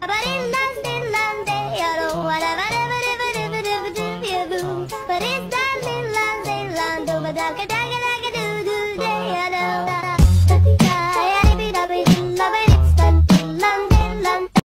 But it's that little day, I don't